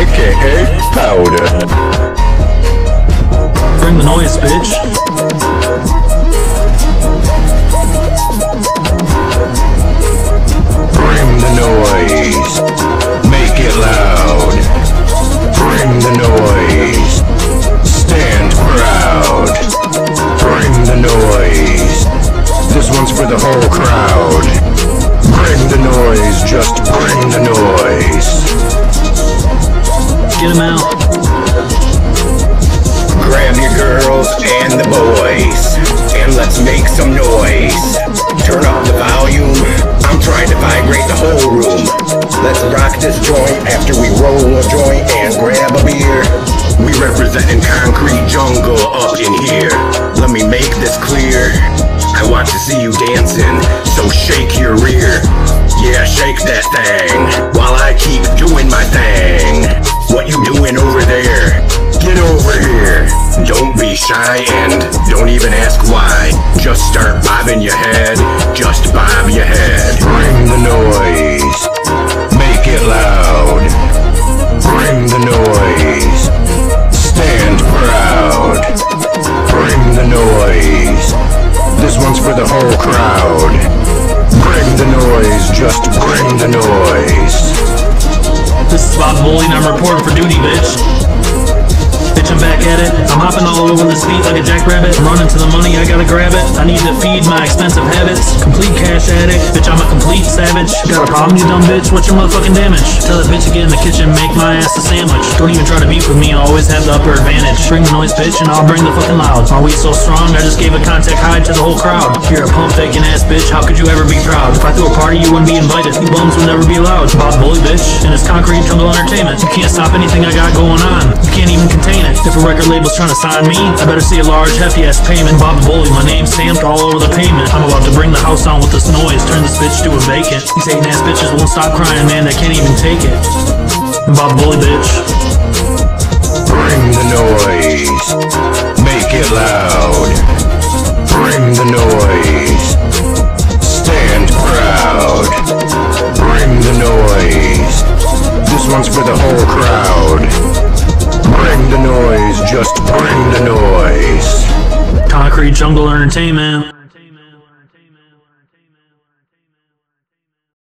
AKA Powder. Bring the noise, bitch. Bring the noise. Make it loud. Bring the noise. Stand proud. Bring the noise. This one's for the whole crowd. Noise, just bring the noise. Get him out. Grab your girls and the boys, and let's make some noise. Turn up the volume, I'm trying to vibrate the whole room. Let's rock this joint after we roll a joint and grab a beer. We representing concrete jungle up in here. Let me make this clear. I want to see you dancing, so shake your rear. Yeah, shake that thing while I keep doing my thing. What you doing over there? Get over here. Don't be shy and don't even ask why. Just start bobbing your head. Just bob your head. Bring the noise. Make it loud. Bring the noise. Stand proud. Bring the noise. This one's for the whole crowd. I'm reporting for duty, bitch. It. I'm hopping all over the beat like a jackrabbit. Running to the money, I gotta grab it. I need to feed my expensive habits. Complete cash addict. Bitch, I'm a complete savage. Got a problem, you dumb bitch? What's your motherfucking damage? Tell that bitch to get in the kitchen, make my ass a sandwich. Don't even try to beef with me, I always have the upper advantage. Bring the noise, bitch, and I'll bring the fucking loud. My weed so strong, I just gave a contact high to the whole crowd. You're a pump faking ass bitch, how could you ever be proud? If I threw a party, you wouldn't be invited. You bums would never be allowed. Bob Bully, bitch, and it's concrete jungle entertainment. You can't stop anything I got going on. You can't even contain it. If record label's trying to sign me, I better see a large hefty ass payment. Bob Bully, my name stamped all over the pavement. I'm about to bring the house down with this noise, turn this bitch to a vacant. These hating ass bitches won't stop crying, man, they can't even take it. Bob Bully, bitch. Jungle entertainment.